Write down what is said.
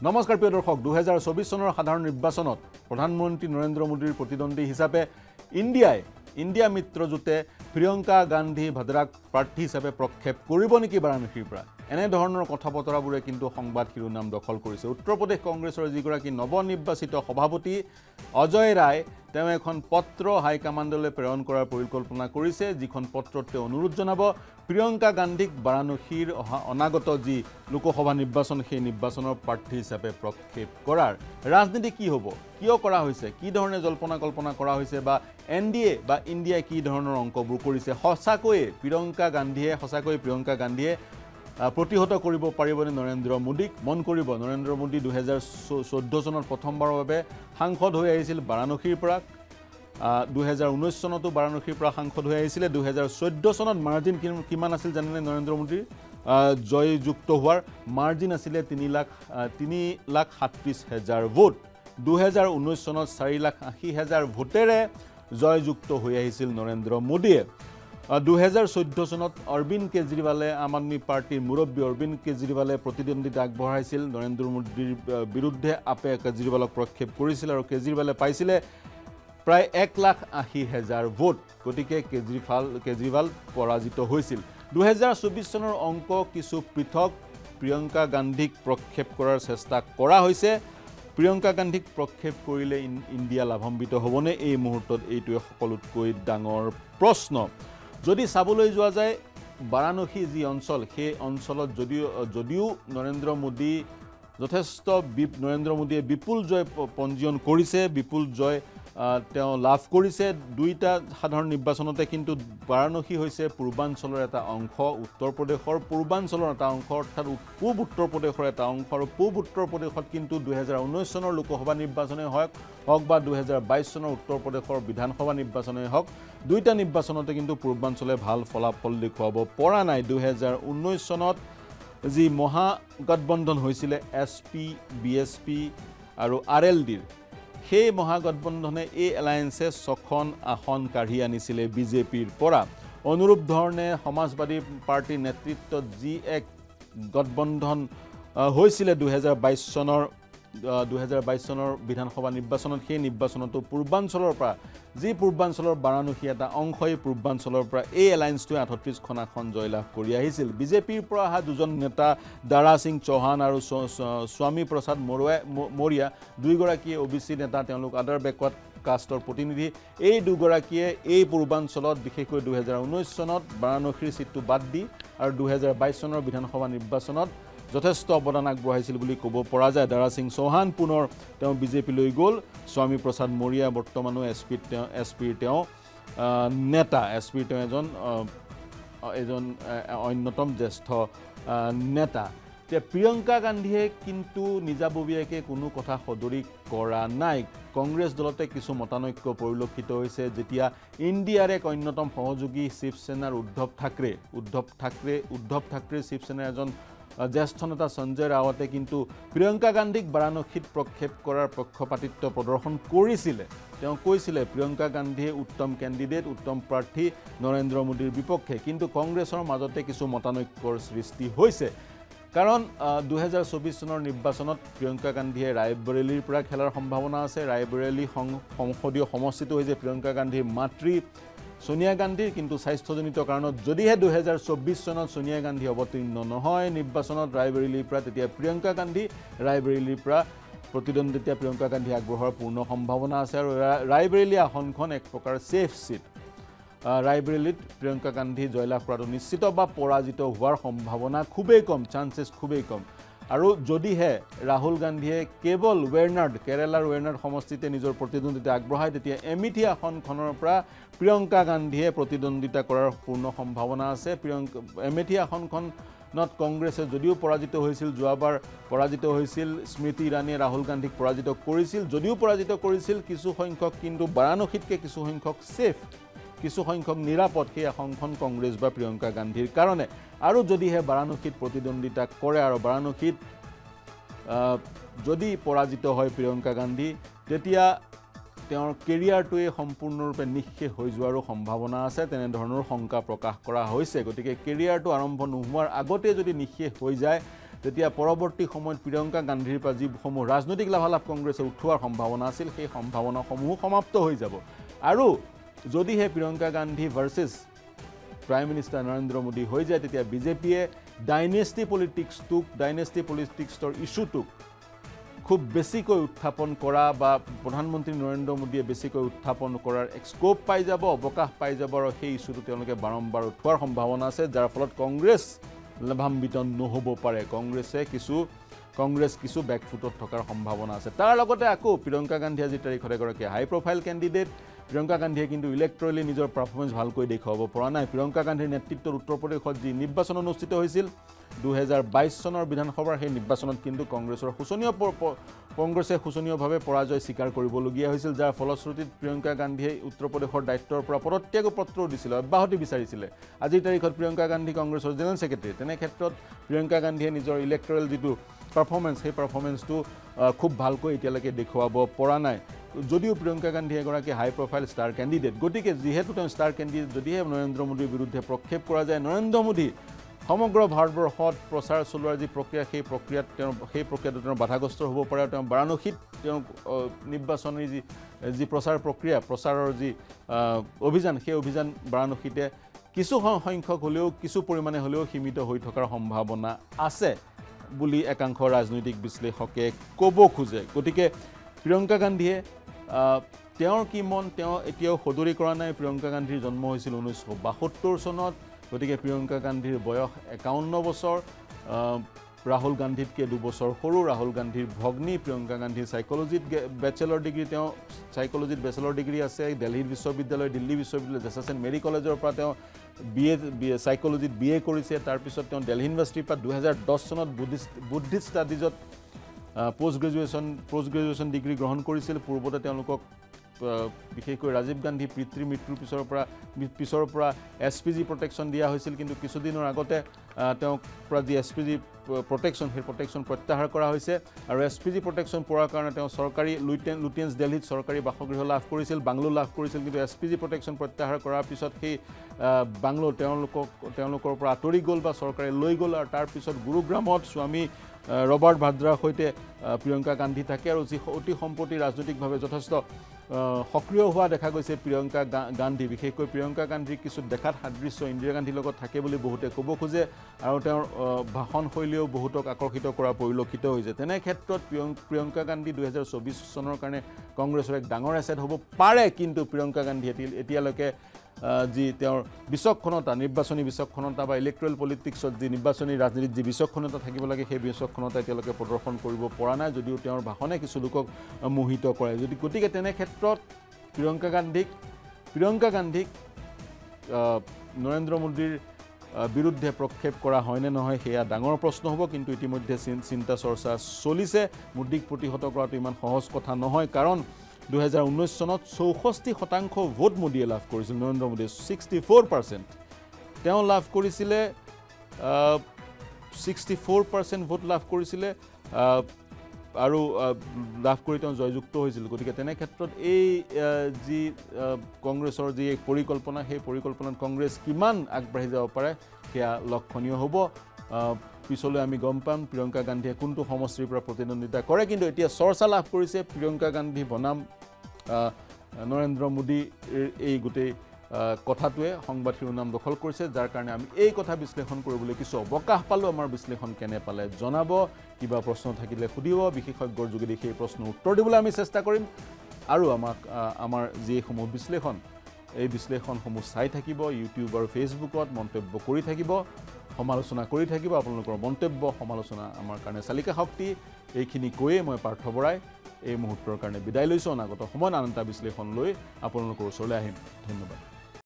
নমস্কাৰ প্ৰিয় দৰ্শক দুহেজাৰ চৌবিছ চনৰ সাধাৰণ নিৰ্বাচনত প্ৰধানমন্ত্ৰী নৰেন্দ্ৰ মোদীৰ প্ৰতিদ্বন্দ্বী হিচাপে ইণ্ডিয়াই ইণ্ডিয়া মিত্ৰজোঁটে প্ৰিয়ংকা গান্ধী ভাদ্ৰাক প্ৰাৰ্থী হিচাপে প্ৰক্ষেপ কৰিব নেকি বাৰাণসীৰ পৰা? এনেধৰণৰ কথা বতৰাবোৰে কিন্তু সংবাদ শিৰোনাম দখল কৰিছে। উত্তৰ প্ৰদেশ কংগ্ৰেছৰ যিগৰাকী নৱনিৰ্বাচিত সভাপতি অজয় ৰায় তেওঁ এখন পত্ৰ হাইকমাণ্ডলৈ প্ৰেৰণ কৰাৰ পৰিকল্পনা কৰিছে যিখন পত্ৰত তেওঁ অনুৰোধ জনাব প্ৰিয়ংকা গান্ধীক বাৰাণসীৰ অহা অনাগত যি লোকসভা নিৰ্বাচন সেই নিৰ্বাচনৰ প্ৰাৰ্থী হিচাপে প্ৰক্ষেপ কৰাৰ। ৰাজনীতি কি হ'ব? কিয় কৰা হৈছে? কি ধৰণে জল্পনা কল্পনা কৰা হৈছে? বা এন ডি এ বা ইণ্ডিয়াই কি ধৰণৰ অংকবোৰ কৰিছে? সঁচাকৈয়ে প্ৰিয়ংকা গান্ধীয়ে সঁচাকৈয়ে প্ৰিয়ংকা গান্ধীয়ে প্ৰতিহত কৰিব পাৰিবনে নৰেন্দ্ৰ মোদীক? মন কৰিব। নৰেন্দ্ৰ মোদী দুহেজাৰ চৈধ্য চনত প্ৰথমবাৰৰ বাবে সাংসদ হৈ আহিছিল বাৰাণসীৰ পৰা। দুহেজাৰ ঊনৈছ চনতো বাৰাণসীৰ পৰা সাংসদ হৈ আহিছিলে। দুহেজাৰ চৈধ্য চনত মাৰ্জিন কিমান আছিল জানেনে নৰেন্দ্ৰ মোদীৰ? জয়যুক্ত হোৱাৰ মাৰ্জিন আছিলে তিনি লাখ তিনি লাখ সাতত্ৰিছ হেজাৰ ভোট। দুহেজাৰ ঊনৈছ চনত চাৰি লাখ আশী হেজাৰ ভোটেৰে জয়যুক্ত হৈ আহিছিল নৰেন্দ্ৰ মোদীয়ে। দুহেজাৰ চৈধ্য চনত অৰবিন্দ কেজৰিৱালে আম আদমী পাৰ্টীৰ মুৰব্বী অৰবিন্দ কেজৰিৱালে প্ৰতিদ্বন্দ্বিতা আগবঢ়াইছিল। নৰেন্দ্ৰ মোদীৰ বিৰুদ্ধে আপে কেজৰিৱালক প্ৰক্ষেপ কৰিছিল আৰু কেজৰিৱালে পাইছিলে প্ৰায় এক লাখ আশী হেজাৰ ভোট। গতিকে কেজৰিৱাল কেজৰিৱাল পৰাজিত হৈছিল। দুহেজাৰ চৌবিছ চনৰ অংক কিছু পৃথক প্ৰিয়ংকা গান্ধীক প্ৰক্ষেপ কৰাৰ চেষ্টা কৰা হৈছে। প্ৰিয়ংকা গান্ধীক প্ৰক্ষেপ কৰিলে ইণ্ডিয়া লাভান্বিত হ'বনে? এই মুহূৰ্তত এইটোৱে সকলোতকৈ ডাঙৰ প্ৰশ্ন। যদি চাবলৈ যোৱা যায় বাৰাণসী যি অঞ্চল সেই অঞ্চলত যদিও যদিও নৰেন্দ্ৰ মোদী যথেষ্ট বি নৰেন্দ্ৰ মোদীয়ে বিপুল জয় পঞ্জীয়ন কৰিছে বিপুল জয় তেওঁ লাভ কৰিছে। দুইটা সাধাৰণ নিৰ্বাচনতে কিন্তু বাৰাণসী হৈছে পূৰ্বাঞ্চলৰ এটা অংশ উত্তৰ প্ৰদেশৰ পূৰ্বাঞ্চলৰ এটা অংশ অৰ্থাৎ পূব উত্তৰ প্ৰদেশৰ এটা অংশ। আৰু পূব উত্তৰ প্ৰদেশত কিন্তু দুহেজাৰ ঊনৈছ চনৰ লোকসভা নিৰ্বাচনেই হওক হওক বা দুহেজাৰ বাইছ চনৰ উত্তৰ প্ৰদেশৰ বিধানসভা নিৰ্বাচনেই হওক দুইটা নিৰ্বাচনতে কিন্তু পূৰ্বাঞ্চলে ভাল ফলাফল দেখুৱাব পৰা নাই। দুহেজাৰ ঊনৈছ চনত যি মহাগঠবন্ধন হৈছিলে S P B S P আৰু আৰ এল ডিৰ সেই মহাগঠবন্ধনে এই এলায়েন্সে ছখন আসন কাঢ়ি আনিছিলে বিজেপিৰ পৰা। অনুৰূপ ধৰণে সমাজবাদী পাৰ্টীৰ নেতৃত্বত যি এক গঠবন্ধন হৈছিলে দুহেজাৰ বাইছ চনৰ দুহেজাৰ বাইছ চনৰ বিধানসভা নিৰ্বাচনত সেই নিৰ্বাচনতো পূৰ্বাঞ্চলৰ পৰা যি পূৰ্বাঞ্চলৰ বাৰাণসী এটা অংশই পূৰ্বাঞ্চলৰ পৰা এই এলায়েন্সটোৱে আঠত্ৰিছখন আসন জয়লাভ কৰি আহিছিল। বিজেপিৰ পৰা অহা দুজন নেতা দাৰা সিং চৌহান আৰু স্বামী প্ৰসাদ মৰুৱাই মৰিয়া দুয়োগৰাকীয়ে অ' বি চি নেতা তেওঁলোক আদাৰ বেকৱাৰ্ড কাষ্টৰ প্ৰতিনিধি। এই দুগৰাকীয়ে এই পূৰ্বাঞ্চলত বিশেষকৈ দুহেজাৰ ঊনৈছ চনত বাৰাণসীৰ ছিটটো বাদ দি আৰু দুহেজাৰ বাইছ চনৰ বিধানসভা নিৰ্বাচনত যথেষ্ট অৱদান আগবঢ়াইছিল বুলি ক'ব পৰা যায়। দাৰা সিং চৌহান পুনৰ তেওঁ বিজেপিলৈ গ'ল। স্বামী প্ৰসাদ মৰিয়া বৰ্তমানো এছ পিত তেওঁ এছ পিৰ তেওঁ নেতা। এছ পিৰ তেওঁ এজন এজন অন্যতম জ্যেষ্ঠ নেতা। এতিয়া প্ৰিয়ংকা গান্ধীয়ে কিন্তু নিজাববীয়াকৈ কোনো কথা সদৰি কৰা নাই। কংগ্ৰেছ দলতে কিছু মতানৈক্য পৰিলক্ষিত হৈছে। যেতিয়া ইণ্ডিয়াৰ এক অন্যতম সহযোগী শিৱসেনাৰ উদ্ধৱ থাকৰে উদ্ধৱ থাকৰে উদ্ধৱ থাকৰে শিৱসেনাৰ এজন জ্যেষ্ঠ নেতা সঞ্জয় ৰাৱতে কিন্তু প্ৰিয়ংকা গান্ধীক বাৰাণসীত প্ৰক্ষেপ কৰাৰ পক্ষপাতিত্ব প্ৰদৰ্শন কৰিছিলে। তেওঁ কৈছিলে প্ৰিয়ংকা গান্ধীয়ে উত্তম কেণ্ডিডেট উত্তম প্ৰাৰ্থী নৰেন্দ্ৰ মোদীৰ বিপক্ষে কিন্তু কংগ্ৰেছৰ মাজতে কিছু মতানৈক্যৰ সৃষ্টি হৈছে। কাৰণ দুহেজাৰ চৌবিছ চনৰ নিৰ্বাচনত প্ৰিয়ংকা গান্ধীয়ে ৰায়বৰেলীৰ পৰা খেলাৰ সম্ভাৱনা আছে। ৰায়বৰেলী সংসদীয় সমষ্টিটো হৈছে প্ৰিয়ংকা গান্ধীৰ মাতৃ ছোনিয়া গান্ধীৰ কিন্তু স্বাস্থ্যজনিত কাৰণত যদিহে দুহেজাৰ চৌব্বিছ চনত ছোনিয়া গান্ধী অৱতীৰ্ণ নহয় নিৰ্বাচনত ৰায়বেৰেলীৰ পৰা তেতিয়া প্ৰিয়ংকা গান্ধী ৰায়বেৰেলীৰ পৰা প্ৰতিদ্বন্দ্বিতা প্ৰিয়ংকা গান্ধী আগবঢ়োৱাৰ পূৰ্ণ সম্ভাৱনা আছে আৰু ৰায়বেৰেলী আসনখন এক প্ৰকাৰ ছেফ ছিট ৰায়বেৰেলীত প্ৰিয়ংকা গান্ধী জয়লাভ কৰাটো নিশ্চিত বা পৰাজিত হোৱাৰ সম্ভাৱনা খুবেই কম চান্সেছ খুবেই কম। আৰু যদিহে ৰাহুল গান্ধীয়ে কেৱল ৱেৰনাৰ্ড কেৰেলাৰ ৱেৰনাৰ্ড সমষ্টিতে নিজৰ প্ৰতিদ্বন্দ্বিতা আগবঢ়ায় তেতিয়া এমিঠি আসনখনৰ পৰা প্ৰিয়ংকা গান্ধীয়ে প্ৰতিদ্বন্দ্বিতা কৰাৰ পূৰ্ণ সম্ভাৱনা আছে। প্ৰিয়ংকা এমেঠি আসনখনত কংগ্ৰেছে যদিও পৰাজিত হৈছিল যোৱাবাৰ পৰাজিত হৈছিল স্মৃতি ইৰাণীয়ে ৰাহুল গান্ধীক পৰাজিত কৰিছিল যদিও পৰাজিত কৰিছিল কিছুসংখ্যক কিন্তু বাৰাণসীতকৈ কিছুসংখ্যক ছেফ কিছুসংখ্যক নিৰাপদ সেই আসনখন কংগ্ৰেছ বা প্ৰিয়ংকা গান্ধীৰ কাৰণে। আৰু যদিহে বাৰাণসীত প্ৰতিদ্বন্দ্বিতা কৰে আৰু বাৰাণসীত যদি পৰাজিত হয় প্ৰিয়ংকা গান্ধী তেতিয়া তেওঁৰ কেৰিয়াৰটোৱে সম্পূৰ্ণৰূপে নিঃশেষ হৈ যোৱাৰো সম্ভাৱনা আছে তেনেধৰণৰ শংকা প্ৰকাশ কৰা হৈছে। গতিকে কেৰিয়াৰটো আৰম্ভ নোহোৱাৰ আগতে যদি নিঃশেষ হৈ যায় তেতিয়া পৰৱৰ্তী সময়ত প্ৰিয়ংকা গান্ধীৰ পৰা যিসমূহ ৰাজনৈতিক লাভালাভ কংগ্ৰেছে উঠোৱাৰ সম্ভাৱনা আছিল সেই সম্ভাৱনাসমূহো সমাপ্ত হৈ যাব। আৰু যদিহে Priyanka Gandhi versus prime minister Narendra Modi হৈ যায় তেতিয়া বিজেপিয়ে ডাইনেষ্টি পলিটিক্সটোক ডাইনেষ্টি পলিটিক্সৰ ইছ্যুটোক খুব বেছিকৈ উত্থাপন কৰা বা প্ৰধানমন্ত্ৰী নৰেন্দ্ৰ মোদীয়ে বেছিকৈ উত্থাপন কৰাৰ এক স্ক'প পাই যাব অৱকাশ পাই যাব আৰু সেই ইছ্যুটো তেওঁলোকে বাৰম্বাৰ উঠোৱাৰ সম্ভাৱনা আছে যাৰ ফলত কংগ্ৰেছ লাভান্বিত নহ'ব পাৰে। কংগ্ৰেছে কিছু কংগ্ৰেছ কিছু বেকফুটত থকাৰ সম্ভাৱনা আছে। তাৰ লগতে আকৌ প্ৰিয়ংকা গান্ধী আজিৰ তাৰিখত এগৰাকী হাই প্ৰফাইল কেণ্ডিডেট প্ৰিয়ংকা গান্ধীয়ে কিন্তু ইলেক্ট্ৰলি নিজৰ পাৰফৰ্মেঞ্চ ভালকৈ দেখুৱাব পৰা নাই। প্ৰিয়ংকা গান্ধীৰ নেতৃত্বত উত্তৰ প্ৰদেশত যি নিৰ্বাচন অনুষ্ঠিত হৈছিল দুহেজাৰ বাইছ চনৰ বিধানসভাৰ সেই নিৰ্বাচনত কিন্তু কংগ্ৰেছৰ শোচনীয় কংগ্ৰেছে শোচনীয়ভাৱে পৰাজয় স্বীকাৰ কৰিবলগীয়া হৈছিল যাৰ ফলশ্ৰুতিত প্ৰিয়ংকা গান্ধীয়ে উত্তৰ প্ৰদেশৰ দায়িত্বৰ পৰা পদত্যাগ পত্ৰও দিছিলে অব্যাহতি বিচাৰিছিলে। আজিৰ তাৰিখত প্ৰিয়ংকা গান্ধী কংগ্ৰেছৰ জেনেৰেল ছেক্ৰেটেৰী তেনে ক্ষেত্ৰত প্ৰিয়ংকা গান্ধীয়ে নিজৰ ইলেক্টৰেল যিটো পাৰফৰ্মেঞ্চ সেই পাৰফৰ্মেঞ্চটো খুব ভালকৈ এতিয়ালৈকে দেখুৱাব পৰা নাই। যদিও প্ৰিয়ংকা গান্ধী এগৰাকী হাই প্ৰফাইল ষ্টাৰ কেণ্ডিডেট গতিকে যিহেতু তেওঁ ষ্টাৰ কেণ্ডিডেট যদিহে নৰেন্দ্ৰ মোদীৰ বিৰুদ্ধে প্ৰক্ষেপ কৰা যায় নৰেন্দ্ৰ মোদী সমগ্ৰ ভাৰতবৰ্ষত প্ৰচাৰ চলোৱাৰ যি প্ৰক্ৰিয়া সেই প্ৰক্ৰিয়াত তেওঁ সেই প্ৰক্ৰিয়াটো তেওঁৰ বাধাগ্ৰস্ত হ'ব পাৰে আৰু তেওঁ বাৰাণসীত তেওঁ নিৰ্বাচনী যি যি প্ৰচাৰ প্ৰক্ৰিয়া প্ৰচাৰৰ যি অভিযান সেই অভিযান বাৰাণসীতে কিছু সংখ্যক হ'লেও কিছু পৰিমাণে হ'লেও সীমিত হৈ থকাৰ সম্ভাৱনা আছে। বুলি একাংশ ৰাজনৈতিক বিশ্লেষকে ক'ব খোজে। গতিকে প্ৰিয়ংকা গান্ধীয়ে তেওঁৰ কি মন তেওঁ এতিয়াও সদৰি কৰা নাই। প্ৰিয়ংকা গান্ধীৰ জন্ম হৈছিল ঊনৈছশ বাসত্তৰ চনত। গতিকে প্ৰিয়ংকা গান্ধীৰ বয়স একাৱন্ন বছৰ। ৰাহুল গান্ধীতকৈ দুবছৰ সৰু ৰাহুল গান্ধীৰ ভগ্নী প্ৰিয়ংকা গান্ধীৰ চাইক'লজিত বেচেলৰ ডিগ্ৰী তেওঁ চাইক'লজিত বেচেলৰ ডিগ্ৰী আছে দেলহি বিশ্ববিদ্যালয় দিল্লী বিশ্ববিদ্যালয় জেছাচেন মেৰি কলেজৰ পৰা তেওঁ বি এ বি এ চাইক'লজিত বি এ কৰিছে। তাৰপিছত তেওঁ দেলহি ইউনিভাৰ্চিটিৰ পৰা দুহেজাৰ দহ চনত Buddhist Buddhist ষ্টাডিজত post graduation post graduation degree গ্ৰহণ কৰিছিল। পূৰ্বতে তেওঁলোকক বিশেষকৈ ৰাজীৱ গান্ধী পিতৃ মৃত্যুৰ পিছৰ পৰা পিছৰ পৰা এছ পি জি প্ৰটেকশ্যন দিয়া হৈছিল। কিন্তু কিছুদিনৰ আগতে তেওঁক পৰা যি এছ পি জি প্ৰটেকশ্যন সেই প্ৰটেকশ্যন প্ৰত্যাহাৰ কৰা হৈছে। আৰু এছ পি জি প্ৰটেকশ্যন পোৱাৰ কাৰণে তেওঁ চৰকাৰী লুইটেন লুটেন্স দেলহিত চৰকাৰী বাসগৃহ লাভ কৰিছিল বাংলো লাভ কৰিছিল। কিন্তু এছ পি জি প্ৰটেকশ্যন প্ৰত্যাহাৰ কৰাৰ পিছত সেই বাংলো তেওঁলোকক তেওঁলোকৰ পৰা আঁতৰি গ'ল বা চৰকাৰে লৈ গ'ল। আৰু তাৰপিছত গুৰুগ্ৰামত স্বামী ৰবাৰ্ট ভাদ্ৰাৰ সৈতে প্ৰিয়ংকা গান্ধী থাকে। আৰু যি অতি সম্প্ৰতি ৰাজনৈতিকভাৱে যথেষ্ট সক্ৰিয় হোৱা দেখা গৈছে প্ৰিয়ংকা গান্ধী। বিশেষকৈ প্ৰিয়ংকা গান্ধীৰ কিছু দেখাত সাদৃশ্য ইন্দিৰা গান্ধীৰ লগত থাকে বুলি বহুতে ক'ব খোজে আৰু তেওঁৰ ভাষণশৈলীয়েও বহুতক আকৰ্ষিত কৰা পৰিলক্ষিত হৈছে। তেনে ক্ষেত্ৰত প্ৰিয়ংকা গান্ধী দুহেজাৰ চৌবিছ চনৰ কাৰণে কংগ্ৰেছৰ এক ডাঙৰ এছেট হ'ব পাৰে কিন্তু প্ৰিয়ংকা গান্ধী এতিয়ালৈকে যি তেওঁৰ বিচক্ষণতা নিৰ্বাচনী বিচক্ষণতা বা ইলেক্ট্ৰেল পলিটিক্সত যি নিৰ্বাচনী ৰাজনীতিত যি বিচক্ষণতা থাকিব লাগে সেই বিচক্ষণতা এতিয়ালৈকে প্ৰদৰ্শন কৰিব পৰা নাই যদিও তেওঁৰ ভাষণে কিছু লোকক মোহিত কৰে। যদি গতিকে তেনে ক্ষেত্ৰত প্ৰিয়ংকা গান্ধীক প্ৰিয়ংকা গান্ধীক নৰেন্দ্ৰ মোদীৰ বিৰুদ্ধে প্ৰক্ষেপ কৰা হয়নে নহয় সেয়া ডাঙৰ প্ৰশ্ন হ'ব কিন্তু ইতিমধ্যে চিন্তা চৰ্চা চলিছে। মোদীক প্ৰতিহত কৰাটো ইমান সহজ কথা নহয় কাৰণ দুহেজাৰ ঊনৈছ চনত চৌষষ্ঠি শতাংশ ভোট মোদীয়ে লাভ কৰিছিল। নৰেন্দ্ৰ মোদীয়ে ছিক্সটি ফ'ৰ পাৰ্চেণ্ট। তেওঁ লাভ কৰিছিলে ছিক্সটি ফ'ৰ পাৰ্চেণ্ট ভোট লাভ কৰিছিলে আৰু লাভ কৰি তেওঁ জয়যুক্ত হৈছিল। গতিকে তেনে ক্ষেত্ৰত এই যি কংগ্ৰেছৰ যি পৰিকল্পনা সেই পৰিকল্পনাত কংগ্ৰেছ কিমান আগবাঢ়ি যাব পাৰে সেয়া লক্ষণীয় হ'ব। পিছলৈ আমি গম পাম প্ৰিয়ংকা গান্ধীয়ে কোনটো সমষ্টিৰ পৰা প্ৰতিদ্বন্দ্বিতা কৰে। কিন্তু এতিয়া চৰ্চা লাভ কৰিছে প্ৰিয়ংকা গান্ধী বনাম নৰেন্দ্ৰ মোদীৰ এই গোটেই কথাটোৱে সংবাদ শিৰোনাম দখল কৰিছে যাৰ কাৰণে আমি এই কথা বিশ্লেষণ কৰিবলৈ কিছু অৱকাশ পালোঁ। আমাৰ বিশ্লেষণ কেনে পালে জনাব কিবা প্ৰশ্ন থাকিলে সুধিব বিশেষজ্ঞৰ যোগেদি সেই প্ৰশ্নৰ উত্তৰ দিবলৈ আমি চেষ্টা কৰিম। আৰু আমাক আমাৰ যিসমূহ বিশ্লেষণ এই বিশ্লেষণসমূহ চাই থাকিব ইউটিউব আৰু ফেচবুকত মন্তব্য কৰি থাকিব। সমালোচনা কৰি থাকিব আপোনালোকৰ মন্তব্য সমালোচনা আমাৰ কাৰণে চালিকা শক্তি এইখিনি কৈয়ে মই পাৰ্থ বৰাই এই মুহূৰ্তৰ কাৰণে বিদায় লৈছোঁ। অনাগত সময়ত আন এটা বিশ্লেষণ লৈ আপোনালোকৰ ওচৰলৈ আহিম। ধন্যবাদ।